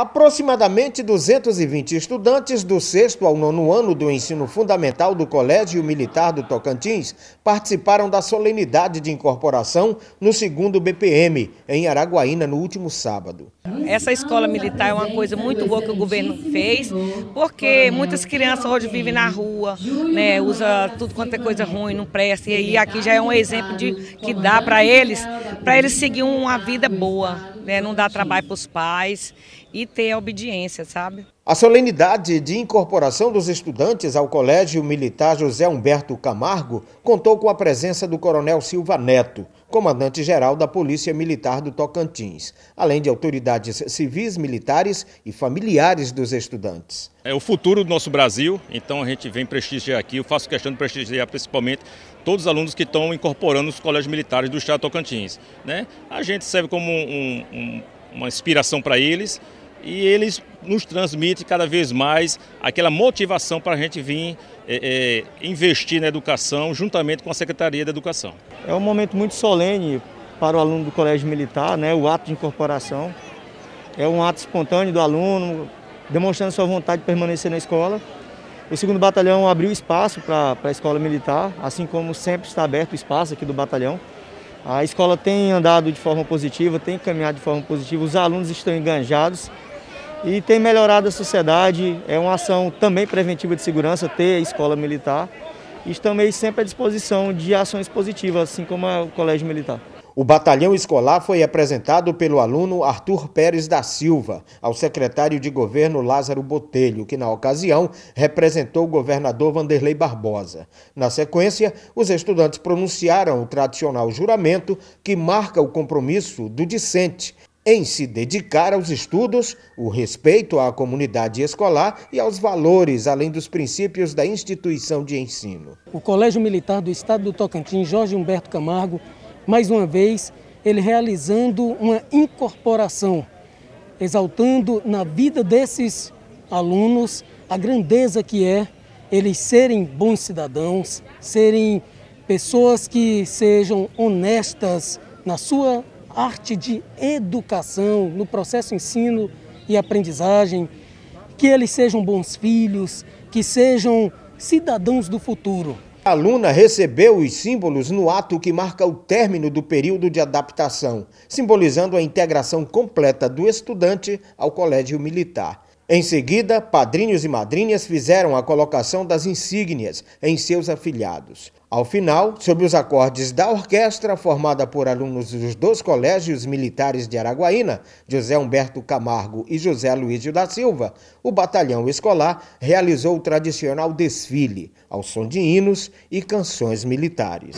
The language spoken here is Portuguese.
Aproximadamente 220 estudantes do sexto ao nono ano do ensino fundamental do Colégio Militar do Tocantins participaram da solenidade de incorporação no segundo BPM, em Araguaína, no último sábado. Essa escola militar é uma coisa muito boa que o governo fez, porque muitas crianças hoje vivem na rua, né, usa tudo quanto é coisa ruim, não presta, e aqui já é um exemplo de que dá para eles, para eles seguir uma vida boa né, não dar trabalho para os pais e ter a obediência, sabe? A solenidade de incorporação dos estudantes ao Colégio Militar José Humberto Camargo contou com a presença do Coronel Silva Neto, comandante-geral da Polícia Militar do Tocantins, além de autoridades civis, militares e familiares dos estudantes. É o futuro do nosso Brasil, então a gente vem prestigiar aqui. Eu faço questão de prestigiar principalmente todos os alunos que estão incorporando os colégios militares do Estado do Tocantins. Né? A gente serve como um, um, uma inspiração para eles e eles nos transmitem cada vez mais aquela motivação para a gente vir é, é, investir na educação juntamente com a Secretaria da Educação. É um momento muito solene para o aluno do Colégio Militar, né, o ato de incorporação. É um ato espontâneo do aluno, demonstrando sua vontade de permanecer na escola. O segundo batalhão abriu espaço para a escola militar, assim como sempre está aberto o espaço aqui do batalhão. A escola tem andado de forma positiva, tem caminhado de forma positiva, os alunos estão enganjados e tem melhorado a sociedade. É uma ação também preventiva de segurança ter a escola militar. E estamos sempre à disposição de ações positivas, assim como o Colégio Militar. O batalhão escolar foi apresentado pelo aluno Arthur Pérez da Silva ao secretário de governo Lázaro Botelho, que na ocasião representou o governador Vanderlei Barbosa. Na sequência, os estudantes pronunciaram o tradicional juramento que marca o compromisso do discente em se dedicar aos estudos, o respeito à comunidade escolar e aos valores, além dos princípios da instituição de ensino. O Colégio Militar do Estado do Tocantins, Jorge Humberto Camargo, mais uma vez, ele realizando uma incorporação, exaltando na vida desses alunos a grandeza que é eles serem bons cidadãos, serem pessoas que sejam honestas na sua arte de educação, no processo ensino e aprendizagem, que eles sejam bons filhos, que sejam cidadãos do futuro. A aluna recebeu os símbolos no ato que marca o término do período de adaptação, simbolizando a integração completa do estudante ao colégio militar. Em seguida, padrinhos e madrinhas fizeram a colocação das insígnias em seus afilhados. Ao final, sob os acordes da orquestra, formada por alunos dos dois colégios militares de Araguaína, José Humberto Camargo e José Luísio da Silva, o batalhão escolar realizou o tradicional desfile, ao som de hinos e canções militares.